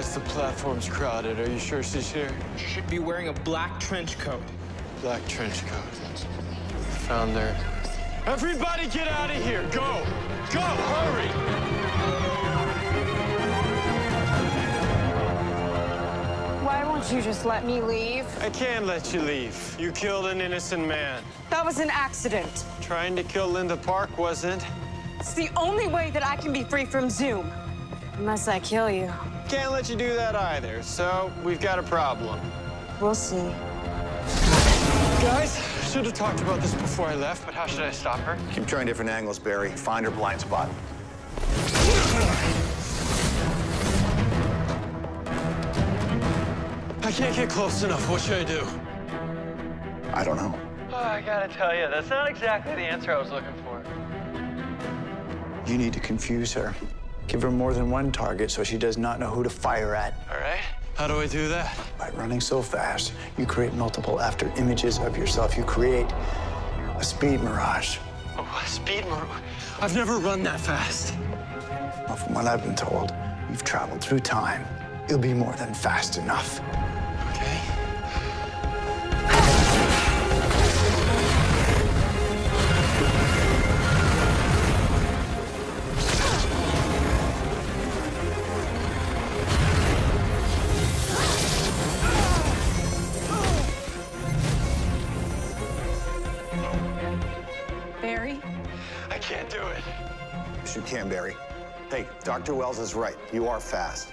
platform's crowded. Are you sure she's here? She should be wearing a black trench coat. Black trench coat. Found her. Everybody get out of here! Go! Go! Hurry! Why won't you just let me leave? I can't let you leave. You killed an innocent man. That was an accident. Trying to kill Linda Park wasn't. It's the only way that I can be free from Zoom. Unless I kill you. Can't let you do that either, so we've got a problem. We'll see. Guys, should have talked about this before I left, but how should I stop her? Keep trying different angles, Barry. Find her blind spot. I can't get close enough. What should I do? I don't know. Oh, I gotta tell you, that's not exactly the answer I was looking for. You need to confuse her. Give her more than one target so she does not know who to fire at. All right. How do I do that? By running so fast, you create multiple after images of yourself. You create a speed mirage. Oh, a speed mar- I've never run that fast. Well, from what I've been told, you've traveled through time. You'll be more than fast enough. Okay. Barry? I can't do it. Yes, you can, Barry. Hey, Dr. Wells is right. You are fast.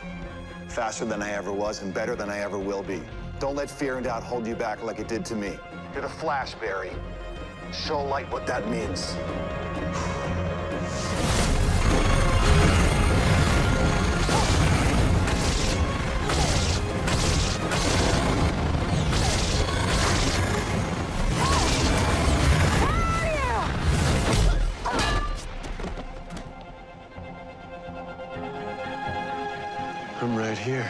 Faster than I ever was and better than I ever will be. Don't let fear and doubt hold you back like it did to me. You're the Flash, Barry. Show light what that means. I'm right here.